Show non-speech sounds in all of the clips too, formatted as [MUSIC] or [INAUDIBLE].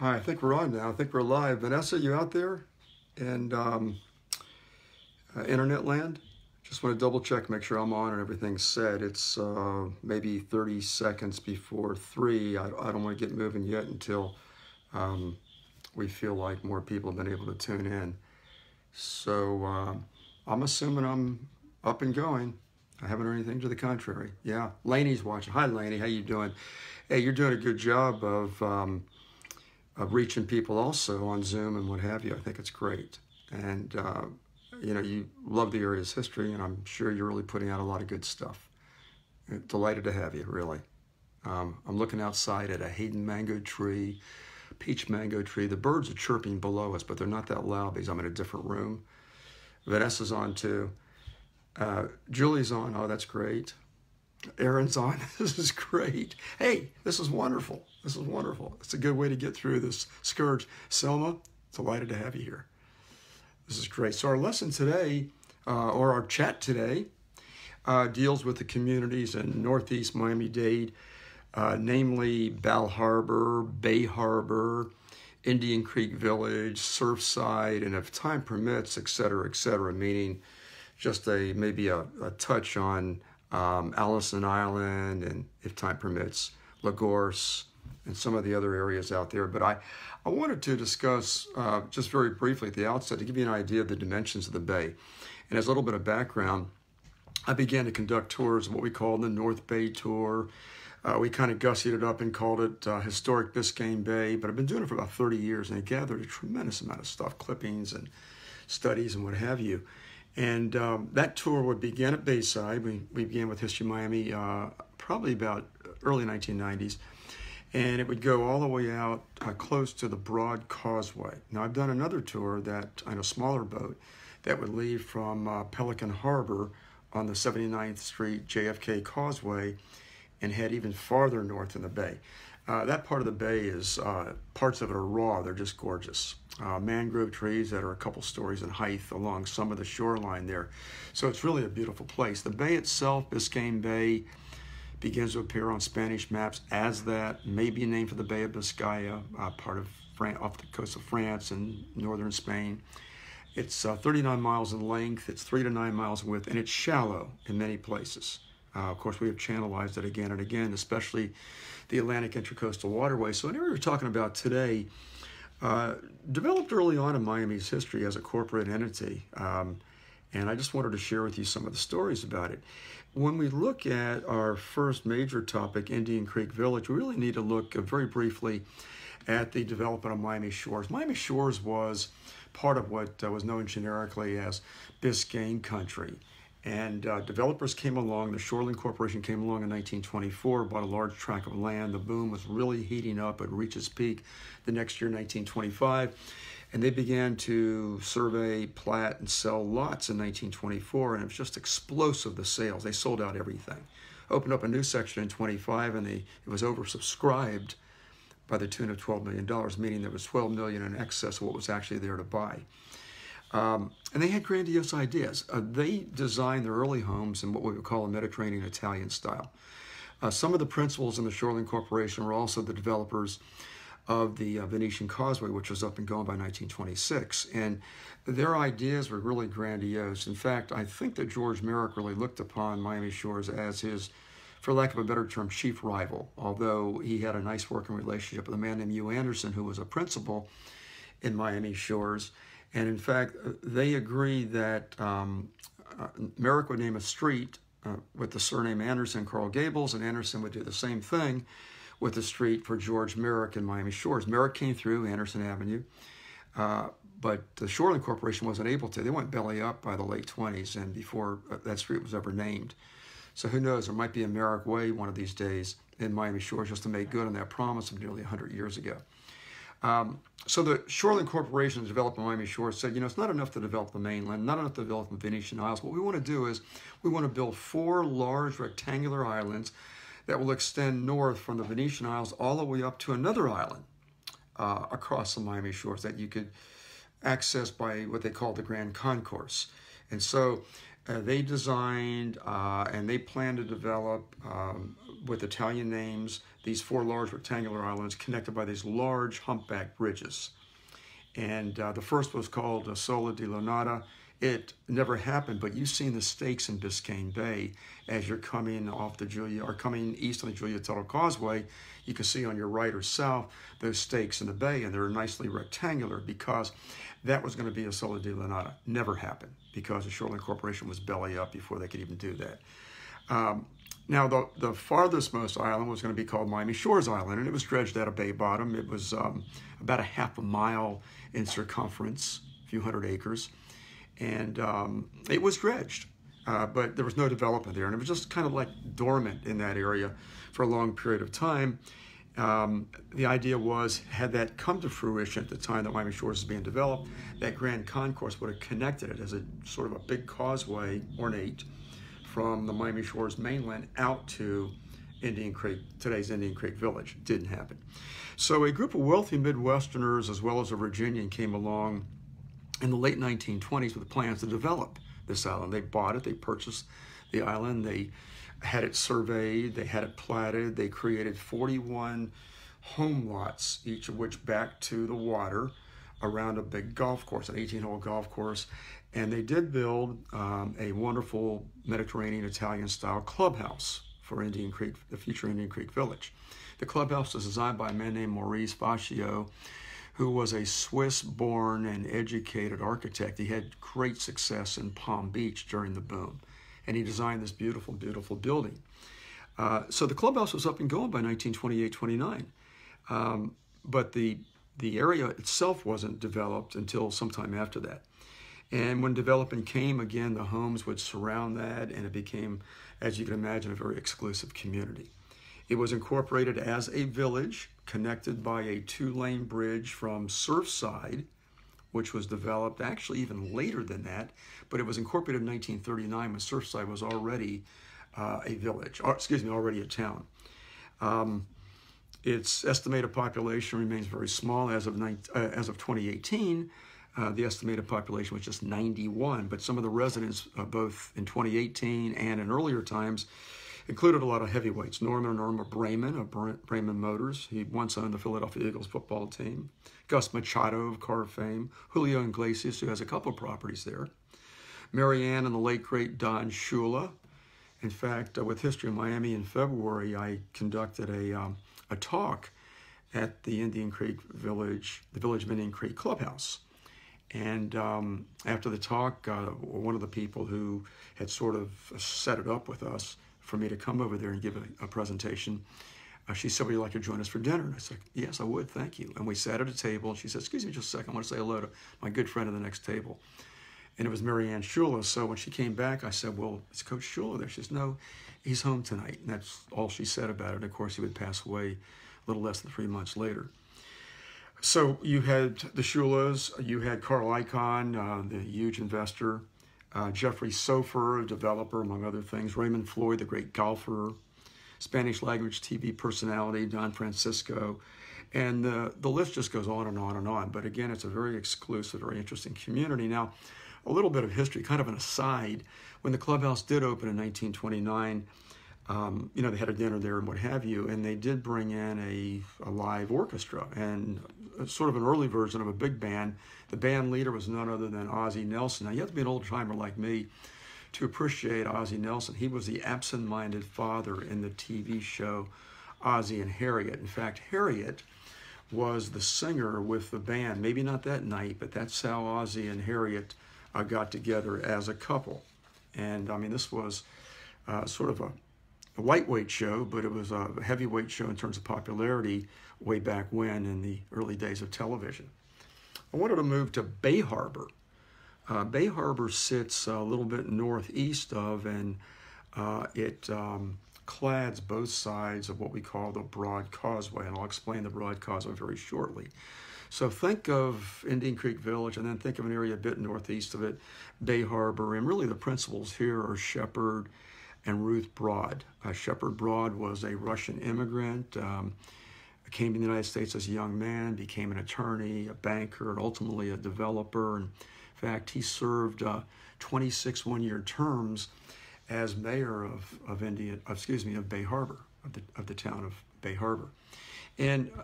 Hi, I think we're on now. I think we're live. Vanessa, you out there? And um, uh, internet land? Just want to double check, make sure I'm on and everything's set. It's uh, maybe 30 seconds before three. I, I don't want to get moving yet until um, we feel like more people have been able to tune in. So uh, I'm assuming I'm up and going. I haven't heard anything to the contrary. Yeah, Laney's watching. Hi, Laney. How you doing? Hey, you're doing a good job of um, of reaching people also on Zoom and what have you. I think it's great. And uh, you know, you love the area's history, and I'm sure you're really putting out a lot of good stuff. Delighted to have you, really. Um, I'm looking outside at a Haden mango tree, peach mango tree. The birds are chirping below us, but they're not that loud because I'm in a different room. Vanessa's on too. Uh, Julie's on. Oh, that's great. Aaron's on. [LAUGHS] This is great. Hey, this is wonderful. This is wonderful. It's a good way to get through this scourge. Selma, delighted to have you here. This is great. So, our lesson today, uh, or our chat today, uh, deals with the communities in Northeast Miami Dade, uh, namely Bal Harbour, Bay Harbor, Indian Creek Village, Surfside, and if time permits, et cetera, et cetera, meaning just a maybe a, a touch on um, Allison Island and if time permits, La Gorce, and some of the other areas out there. But I, I wanted to discuss uh, just very briefly at the outset to give you an idea of the dimensions of the bay. And as a little bit of background, I began to conduct tours of what we call the North Bay Tour. Uh, we kind of gussied it up and called it uh, Historic Biscayne Bay, but I've been doing it for about 30 years and I gathered a tremendous amount of stuff, clippings and studies and what have you. And um, that tour would begin at Bayside. We, we began with History Miami uh, probably about early 1990s and it would go all the way out uh, close to the Broad Causeway. Now, I've done another tour that on a smaller boat that would leave from uh, Pelican Harbor on the 79th Street JFK Causeway and head even farther north in the bay. Uh, that part of the bay is uh, parts of it are raw, they're just gorgeous. Uh, mangrove trees that are a couple stories in height along some of the shoreline there. So it's really a beautiful place. The bay itself, Biscayne Bay, begins to appear on Spanish maps as that, maybe a name for the Bay of Biscaya, uh, part of Fran- off the coast of France and northern Spain. It's uh, 39 miles in length, it's three to nine miles in width, and it's shallow in many places. Uh, of course, we have channelized it again and again, especially the Atlantic Intracoastal Waterway. So, whatever we're talking about today, uh, developed early on in Miami's history as a corporate entity. Um, and I just wanted to share with you some of the stories about it. When we look at our first major topic, Indian Creek Village, we really need to look very briefly at the development of Miami Shores. Miami Shores was part of what uh, was known generically as Biscayne Country. And uh, developers came along, the Shoreline Corporation came along in 1924, bought a large tract of land. The boom was really heating up, it reached its peak the next year, 1925 and they began to survey, plat, and sell lots in 1924, and it was just explosive, the sales. They sold out everything. Opened up a new section in 25, and they, it was oversubscribed by the tune of $12 million, meaning there was 12 million in excess of what was actually there to buy. Um, and they had grandiose ideas. Uh, they designed their early homes in what we would call a Mediterranean Italian style. Uh, some of the principals in the Shoreline Corporation were also the developers of the uh, Venetian Causeway, which was up and going by 1926. And their ideas were really grandiose. In fact, I think that George Merrick really looked upon Miami Shores as his, for lack of a better term, chief rival, although he had a nice working relationship with a man named Hugh Anderson, who was a principal in Miami Shores. And in fact, they agreed that um, uh, Merrick would name a street uh, with the surname Anderson, Coral Gables, and Anderson would do the same thing with the street for George Merrick in Miami Shores. Merrick came through Anderson Avenue, uh, but the Shoreline Corporation wasn't able to. They went belly up by the late 20s and before uh, that street was ever named. So who knows, there might be a Merrick Way one of these days in Miami Shores just to make good on that promise of nearly 100 years ago. Um, so the Shoreline Corporation developed Miami Shores said, you know, it's not enough to develop the mainland, not enough to develop the Venetian Isles. What we want to do is we want to build four large rectangular islands that will extend north from the Venetian Isles all the way up to another island uh, across the Miami shores that you could access by what they call the Grand Concourse. And so uh, they designed uh, and they planned to develop um, with Italian names these four large rectangular islands connected by these large humpback bridges. And uh, the first was called Isola di Lolando. It never happened, but you've seen the stakes in Biscayne Bay as you're coming off the Julia or coming east on the Julia Tuttle Causeway. You can see on your right or south those stakes in the bay, and they're nicely rectangular because that was going to be Isola di Lolando. Never happened because the Shoreline Corporation was belly up before they could even do that. Um, now, the, the farthest most island was going to be called Miami Shores Island, and it was dredged out of bay bottom. It was um, about a half a mile in circumference, a few hundred acres, and um, it was dredged, uh, but there was no development there, and it was just kind of like dormant in that area for a long period of time. Um, the idea was, had that come to fruition at the time that Miami Shores was being developed, that Grand Concourse would have connected it as a sort of a big causeway, ornate, from the Miami Shores mainland out to Indian Creek, today's Indian Creek Village. Didn't happen. So a group of wealthy Midwesterners, as well as a Virginian, came along in the late 1920s with plans to develop this island. They bought it, they purchased the island, they had it surveyed, they had it platted, they created 41 home lots, each of which back to the water around a big golf course, an 18 hole golf course. And they did build um, a wonderful Mediterranean Italian style clubhouse for Indian Creek, the future Indian Creek Village. The clubhouse was designed by a man named Maurice Fatio, who was a Swiss born and educated architect. He had great success in Palm Beach during the boom, and he designed this beautiful, beautiful building. Uh, so the clubhouse was up and going by 1928 29. Um, but the, the area itself wasn't developed until sometime after that. And when development came, again, the homes would surround that, and it became, as you can imagine, a very exclusive community. It was incorporated as a village connected by a two lane bridge from Surfside, which was developed actually even later than that, but it was incorporated in 1939 when Surfside was already uh, a village, or, excuse me, already a town. Um, its estimated population remains very small as of, uh, as of 2018 uh, the estimated population was just 91, but some of the residents, uh, both in 2018 and in earlier times, included a lot of heavyweights. Norman and Norma Braman of Braman Motors. He once owned the Philadelphia Eagles football team. Gus Machado of car fame. Julio Iglesias, who has a couple of properties there. Mary Anne and the late great Don Shula. In fact, uh, with History of Miami in February, I conducted a, um, a talk at the Indian Creek Village, the Village of Indian Creek Clubhouse. And um, after the talk, uh, one of the people who had sort of set it up with us for me to come over there and give a, a presentation, uh, she said, Would you like to join us for dinner? And I said, Yes, I would, thank you. And we sat at a table, and she said, Excuse me just a second, I want to say hello to my good friend at the next table. And it was Mary Anne Shula. So when she came back, I said, Well, it's Coach Shula there. She says, No, he's home tonight. And that's all she said about it. And of course, he would pass away a little less than three months later. So you had the Shulas, you had Carl Icahn, uh, the huge investor, uh, Jeffrey Soffer, a developer, among other things, Raymond Floyd, the great golfer, Spanish language TV personality, Don Francisco, and the, the list just goes on and on and on. But again, it's a very exclusive, very interesting community. Now, a little bit of history, kind of an aside. When the clubhouse did open in 1929, um, you know, they had a dinner there and what have you, and they did bring in a, a live orchestra and sort of an early version of a big band. The band leader was none other than Ozzie Nelson. Now, you have to be an old timer like me to appreciate Ozzie Nelson. He was the absent minded father in the TV show Ozzie and Harriet. In fact, Harriet was the singer with the band. Maybe not that night, but that's how Ozzie and Harriet uh, got together as a couple. And I mean, this was uh, sort of a a lightweight show, but it was a heavyweight show in terms of popularity way back when in the early days of television. I wanted to move to Bay Harbor. Uh, Bay Harbor sits a little bit northeast of, and uh, it um, clads both sides of what we call the Broad Causeway, and I'll explain the Broad Causeway very shortly. So think of Indian Creek Village, and then think of an area a bit northeast of it, Bay Harbor, and really the principals here are Shepard and Ruth Broad. Uh, Shepard Broad was a Russian immigrant, um, came to the United States as a young man, became an attorney, a banker, and ultimately a developer, and fact, he served uh, 26 one-year terms as mayor of, of India, excuse me, of Bay Harbor, of the, of the town of Bay Harbor. And uh,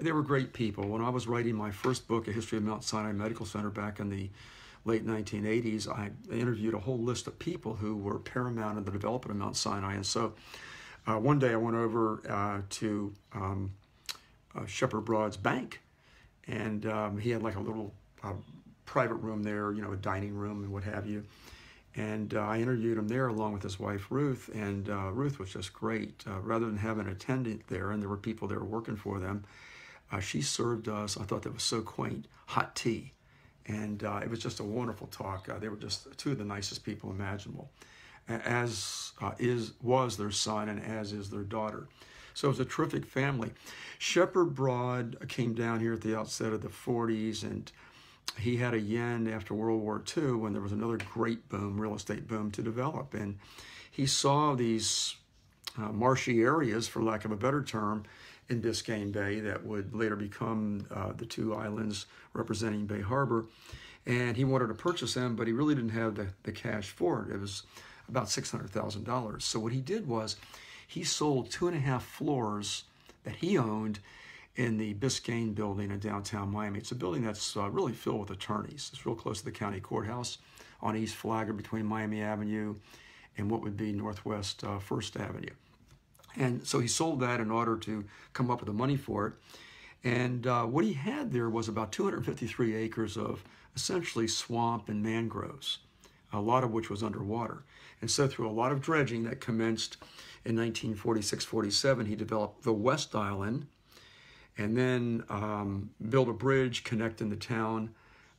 they were great people. When I was writing my first book, A History of Mount Sinai Medical Center, back in the late 1980s, I interviewed a whole list of people who were paramount in the development of Mount Sinai. And so uh, one day I went over uh, to um, uh, Shepard Broad's bank, and um, he had like a little uh, private room there, you know, a dining room and what have you. And uh, I interviewed him there along with his wife Ruth, and uh, Ruth was just great. rather than have an attendant there, and there were people there working for them, she served us. I thought that was so quaint, hot tea and uh, it was just a wonderful talk. Uh, they were just two of the nicest people imaginable, as uh, is was their son and as is their daughter. So it was a terrific family. Shepard Broad came down here at the outset of the 40s, and he had a yen after World War II when there was another great boom, real estate boom, to develop. And he saw these uh, marshy areas, for lack of a better term, in Biscayne Bay that would later become uh, the two islands representing Bay Harbor. And he wanted to purchase them, but he really didn't have the, the cash for it. It was about $600,000. So what he did was he sold two and a half floors that he owned in the Biscayne building in downtown Miami. It's a building that's uh, really filled with attorneys. It's real close to the county courthouse on East Flagler between Miami Avenue and what would be Northwest uh, First Avenue. And so he sold that in order to come up with the money for it. And uh, what he had there was about 253 acres of essentially swamp and mangroves, a lot of which was underwater. And so through a lot of dredging that commenced in 1946-47, he developed the West Island and then um, built a bridge connecting the town,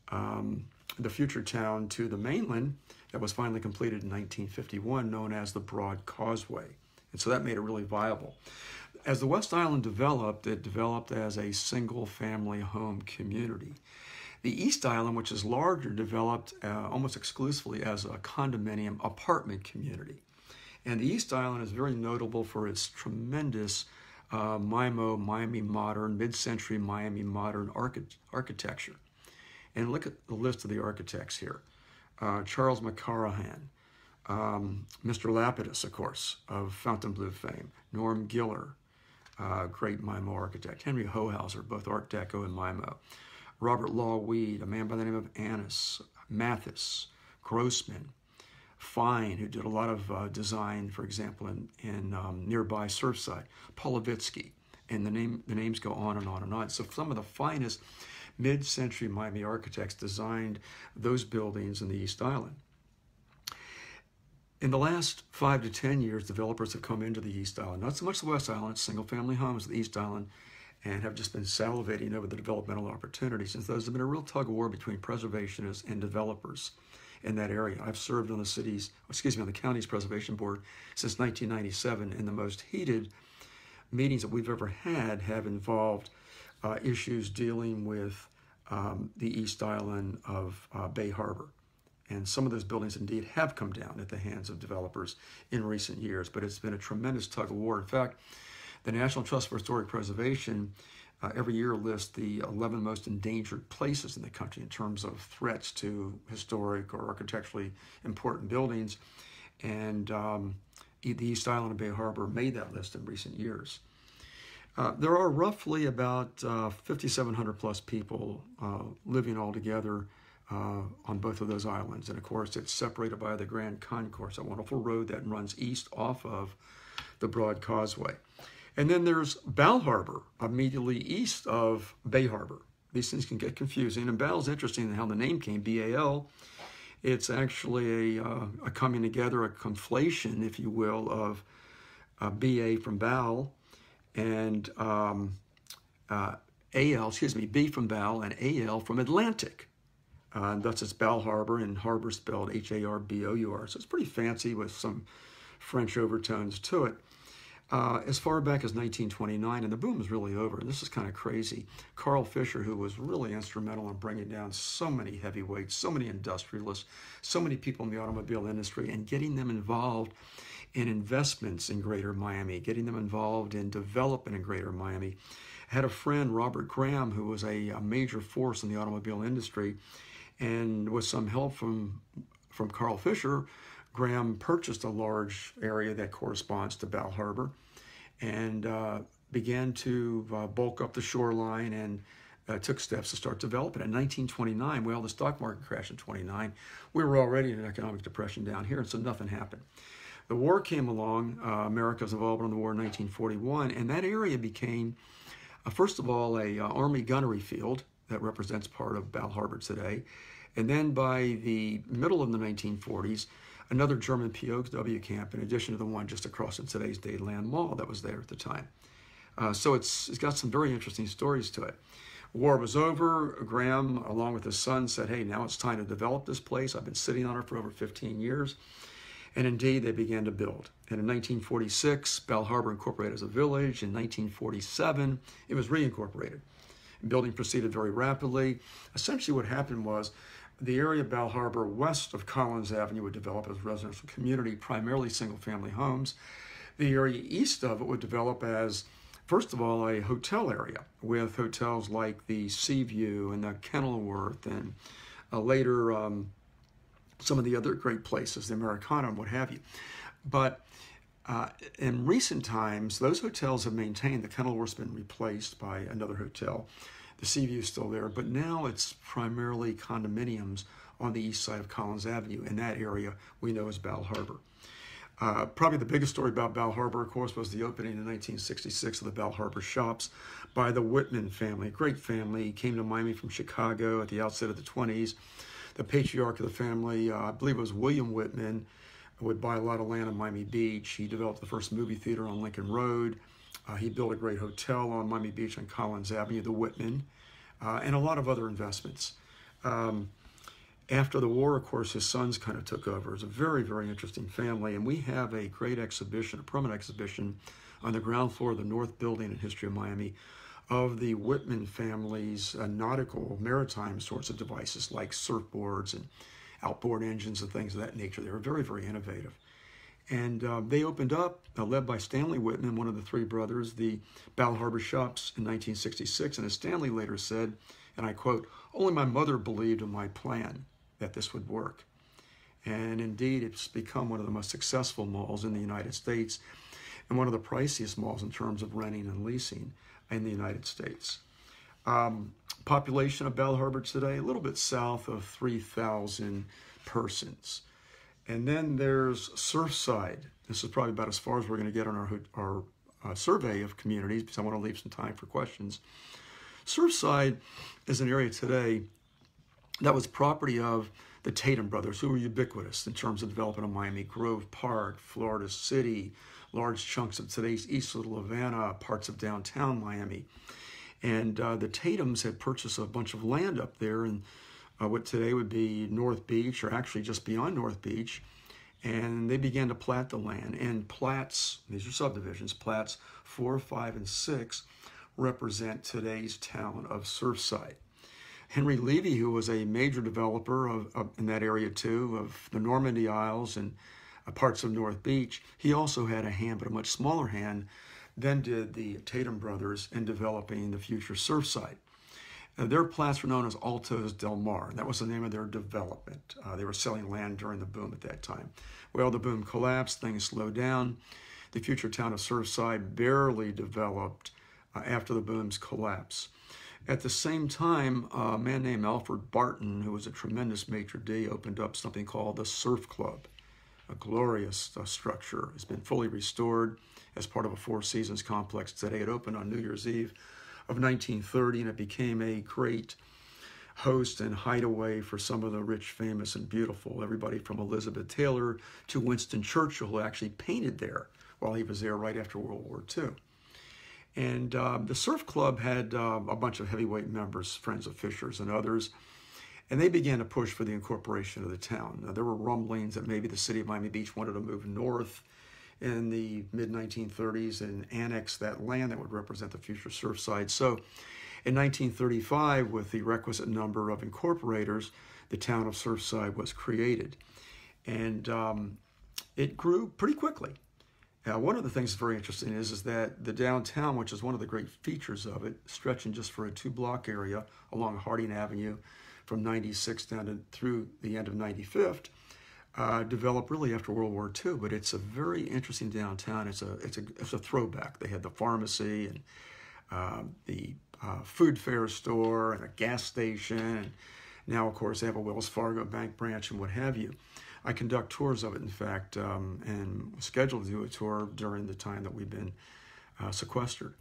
um, the future town, to the mainland that was finally completed in 1951, known as the Broad Causeway. And so that made it really viable. As the West Island developed, it developed as a single family home community. The East Island, which is larger, developed uh, almost exclusively as a condominium apartment community. And the East Island is very notable for its tremendous uh, MIMO, Miami Modern, mid-century Miami Modern archi architecture. And look at the list of the architects here. Uh, Charles McKirahan, um, Mr. Lapidus, of course, of Fontainebleau fame, Norm Giller, uh, great MIMO architect, Henry Hohauser, both Art Deco and MIMO, Robert Law Weed, a man by the name of Annis, Mathis, Grossman, Fine, who did a lot of uh, design, for example, in, in um, nearby Surfside, Polevitzky, and the, name, the names go on and on and on. So some of the finest mid-century Miami architects designed those buildings in the East Island. In the last five to 10 years, developers have come into the East Island, not so much the West Island, single family homes, the East Island, and have just been salivating over the developmental opportunities. And there's been a real tug of war between preservationists and developers in that area. I've served on the city's, excuse me, on the county's preservation board since 1997, and the most heated meetings that we've ever had have involved uh, issues dealing with um, the East Island of uh, Bay Harbor. And some of those buildings indeed have come down at the hands of developers in recent years, but it's been a tremendous tug of war. In fact, the National Trust for Historic Preservation uh, every year lists the 11 most endangered places in the country in terms of threats to historic or architecturally important buildings. And um, the East Island of Bay Harbor made that list in recent years. Uh, there are roughly about uh, 5,700 plus people uh, living all together uh, on both of those islands. And of course, it's separated by the Grand Concourse, a wonderful road that runs east off of the Broad Causeway. And then there's Bal Harbour, immediately east of Bay Harbor. These things can get confusing. And Bal's interesting in how the name came, B-A-L. It's actually a, uh, a, coming together, a conflation, if you will, of uh, B-A from Bal and um, uh, A-L, excuse me, B from Bal and A-L from Atlantic. Uh, thus it's Bal Harbour, and harbor spelled H-A-R-B-O-U-R. So it's pretty fancy with some French overtones to it. Uh, as far back as 1929, and the boom was really over. And this is kind of crazy. Carl Fisher, who was really instrumental in bringing down so many heavyweights, so many industrialists, so many people in the automobile industry, and getting them involved in investments in Greater Miami, getting them involved in development in Greater Miami. Had a friend, Robert Graham, who was a, a major force in the automobile industry And with some help from, from Carl Fisher, Graham purchased a large area that corresponds to Bal Harbour and uh, began to uh, bulk up the shoreline and uh, took steps to start developing. In 1929, well, the stock market crashed in 29. We were already in an economic depression down here, and so nothing happened. The war came along. Uh, America's involved in the war in 1941, and that area became, uh, first of all, a uh, Army gunnery field that represents part of Bal Harbour today. And then by the middle of the 1940s, another German POW camp, in addition to the one just across in today's Dadeland Mall that was there at the time. Uh, so it's, it's got some very interesting stories to it. War was over. Graham, along with his son, said, Hey, now it's time to develop this place. I've been sitting on it for over 15 years. And indeed, they began to build. And in 1946, Bal Harbour incorporated as a village. In 1947, it was reincorporated. Building proceeded very rapidly. Essentially, what happened was the area of Bal Harbour west of Collins Avenue would develop as residential community, primarily single family homes. The area east of it would develop as, first of all, a hotel area with hotels like the Seaview and the Kenilworth and uh, later um, some of the other great places, the Americana and what have you. But uh, in recent times, those hotels have maintained. The Kenilworth's been replaced by another hotel. The sea view is still there, but now it's primarily condominiums on the east side of Collins Avenue. In that area, we know as Bal Harbour. Uh, probably the biggest story about Bal Harbour, of course, was the opening in 1966 of the Bal Harbour shops by the Whitman family. Great family. Came to Miami from Chicago at the outset of the 20s. The patriarch of the family, uh, I believe it was William Whitman, would buy a lot of land in Miami Beach. He developed the first movie theater on Lincoln Road. Uh, he built a great hotel on Miami Beach on Collins Avenue, the Whitman, uh, and a lot of other investments. Um, after the war, of course, his sons kind of took over. It's a very, very interesting family, and we have a great exhibition, a permanent exhibition, on the ground floor of the North Building in History of Miami of the Whitman family's uh, nautical, maritime sorts of devices like surfboards and outboard engines and things of that nature. They were very, very innovative. And uh, they opened up, uh, led by Stanley Whitman, one of the three brothers, the Bal Harbour Shops in 1966. And as Stanley later said, and I quote, only my mother believed in my plan that this would work. And indeed, it's become one of the most successful malls in the United States and one of the priciest malls in terms of renting and leasing in the United States. Um, population of Bal Harbour today, a little bit south of 3,000 persons. And then there's Surfside. This is probably about as far as we're going to get on our, our uh, survey of communities because I want to leave some time for questions. Surfside is an area today that was property of the Tatum brothers, who were ubiquitous in terms of developing a Miami Grove Park, Florida City, large chunks of today's East Little Havana, parts of downtown Miami. And uh, the Tatums had purchased a bunch of land up there and uh, what today would be North Beach, or actually just beyond North Beach. And they began to plat the land. And plats, these are subdivisions, plats four, five, and six represent today's town of Surfside. Henry Levy, who was a major developer of, of, in that area too, of the Normandy Isles and uh, parts of North Beach, he also had a hand, but a much smaller hand, than did the Tatum brothers in developing the future Surfside. Uh, their plants were known as Altos del Mar. That was the name of their development. Uh, they were selling land during the boom at that time. Well, the boom collapsed, things slowed down. The future town of Surfside barely developed uh, after the boom's collapse. At the same time, a man named Alfred Barton, who was a tremendous maitre d', opened up something called the Surf Club. A glorious uh, structure. It's been fully restored as part of a Four Seasons complex today. It opened on New Year's Eve of 1930, and it became a great host and hideaway for some of the rich, famous, and beautiful. Everybody from Elizabeth Taylor to Winston Churchill, who actually painted there while he was there right after World War II. And uh, the Surf Club had uh, a bunch of heavyweight members, friends of Fisher's and others, and they began to push for the incorporation of the town. Now, there were rumblings that maybe the city of Miami Beach wanted to move north in the mid 1930s and annex that land that would represent the future Surfside. So in 1935, with the requisite number of incorporators, the town of Surfside was created. And um, it grew pretty quickly. Now, one of the things that's very interesting is, is that the downtown, which is one of the great features of it, stretching just for a two block area along Harding Avenue from 96 down to through the end of 95th, uh, developed really after World War II. But it's a very interesting downtown. It's a it's a it's a throwback. They had the pharmacy and um, the uh, food fair store and a gas station. And now, of course, they have a Wells Fargo bank branch and what have you. I conduct tours of it, in fact, um, and scheduled to do a tour during the time that we've been uh, sequestered.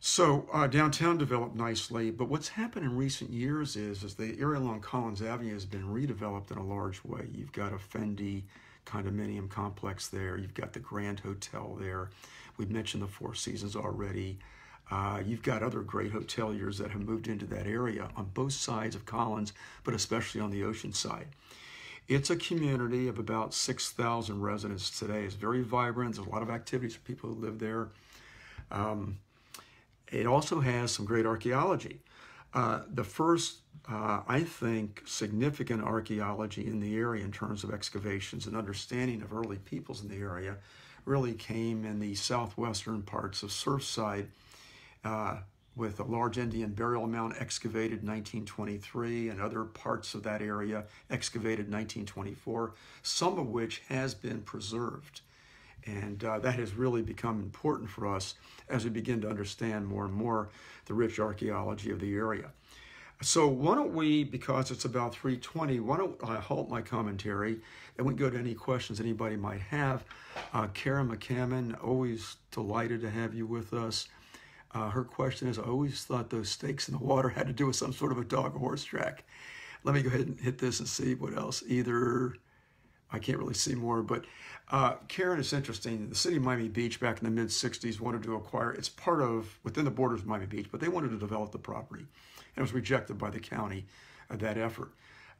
So uh, downtown developed nicely, but what's happened in recent years is, is the area along Collins Avenue has been redeveloped in a large way. You've got a Fendi condominium complex there. You've got the Grand Hotel there. We've mentioned the Four Seasons already. Uh, you've got other great hoteliers that have moved into that area on both sides of Collins, but especially on the ocean side. It's a community of about 6,000 residents today. It's very vibrant. There's a lot of activities for people who live there. Um, it also has some great archaeology. Uh, the first, uh, I think, significant archaeology in the area in terms of excavations and understanding of early peoples in the area really came in the southwestern parts of Surfside uh, with a large Indian burial mound excavated in 1923 and other parts of that area excavated in 1924, some of which has been preserved. And uh, that has really become important for us as we begin to understand more and more the rich archaeology of the area. So why don't we, because it's about 3.20, why don't I halt my commentary and we go to any questions anybody might have. Uh, Karen McCammon, always delighted to have you with us. Uh, her question is, I always thought those stakes in the water had to do with some sort of a dog or horse track. Let me go ahead and hit this and see what else. Either I can't really see more, but uh, Karen is interesting. The city of Miami Beach back in the mid 60s wanted to acquire, it's part of within the borders of Miami Beach, but they wanted to develop the property. And it was rejected by the county, uh, that effort.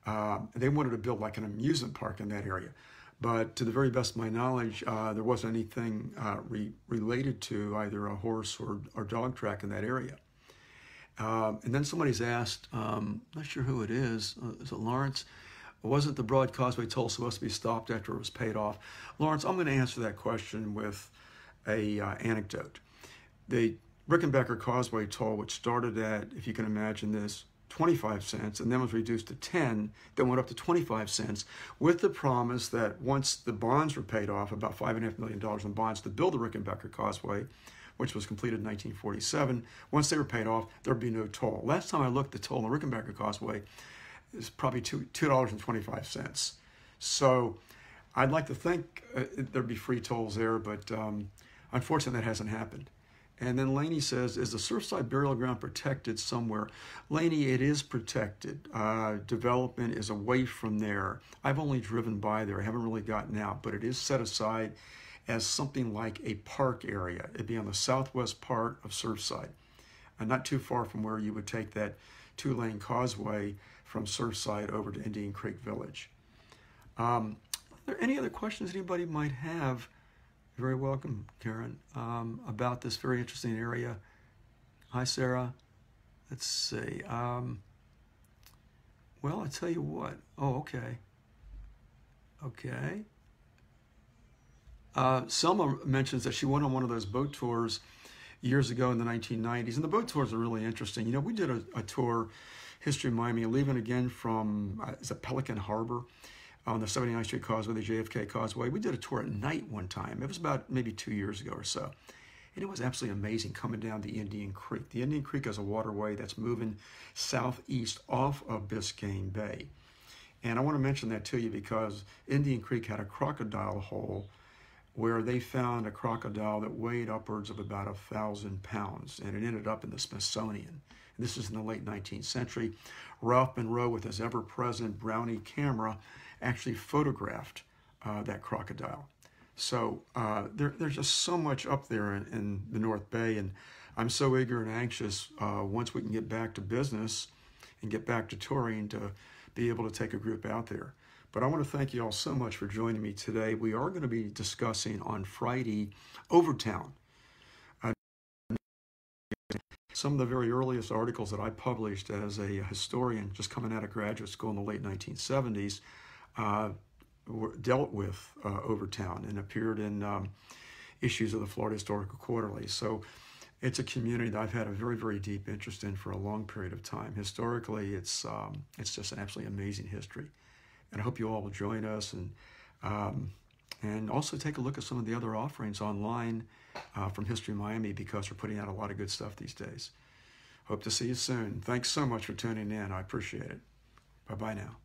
Uh, they wanted to build like an amusement park in that area. But to the very best of my knowledge, uh, there wasn't anything uh, re related to either a horse or, or dog track in that area. Um, and then somebody's asked, um, not sure who it is, uh, is it Lawrence? Wasn't the Broad Causeway toll supposed to be stopped after it was paid off? Lawrence, I'm going to answer that question with a uh, anecdote. The Rickenbacker Causeway toll, which started at, if you can imagine this, 25 cents and then was reduced to 10, then went up to 25 cents with the promise that once the bonds were paid off, about $5.5 million in bonds to build the Rickenbacker Causeway, which was completed in 1947, once they were paid off, there'd be no toll. Last time I looked, the toll on the Rickenbacker Causeway is probably two $2.25. So I'd like to think uh, there'd be free tolls there, but um, unfortunately that hasn't happened. And then Laney says, is the Surfside burial ground protected somewhere? Laney, it is protected. Uh, development is away from there. I've only driven by there. I haven't really gotten out, but it is set aside as something like a park area. It'd be on the southwest part of Surfside, and not too far from where you would take that two-lane causeway from Surfside over to Indian Creek Village. Um, are there any other questions anybody might have? You're very welcome, Karen, um, about this very interesting area. Hi, Sarah. Let's see. Um, well, I tell you what. Oh, okay. Okay. Uh, Selma mentions that she went on one of those boat tours years ago in the 1990s, and the boat tours are really interesting. You know, we did a, a tour history of Miami, leaving again from uh, is it Pelican Harbor on the 79th Street Causeway, the JFK Causeway. We did a tour at night one time. It was about maybe two years ago or so. And it was absolutely amazing coming down the Indian Creek. The Indian Creek is a waterway that's moving southeast off of Biscayne Bay. And I want to mention that to you because Indian Creek had a crocodile hole where they found a crocodile that weighed upwards of about a thousand pounds and it ended up in the Smithsonian. This is in the late 19th century. Ralph Munroe, with his ever present Brownie camera, actually photographed uh, that crocodile. So uh, there, there's just so much up there in, in, the North Bay, and I'm so eager and anxious uh, once we can get back to business and get back to touring to be able to take a group out there. But I want to thank you all so much for joining me today. We are going to be discussing on Friday Overtown some of the very earliest articles that I published as a historian just coming out of graduate school in the late 1970s uh, were, dealt with uh, Overtown and appeared in um, issues of the Florida Historical Quarterly. So it's a community that I've had a very, very deep interest in for a long period of time. Historically, it's um, it's just an absolutely amazing history, and I hope you all will join us and um, and also take a look at some of the other offerings online uh, from History Miami because we're putting out a lot of good stuff these days. Hope to see you soon. Thanks so much for tuning in. I appreciate it. Bye bye now.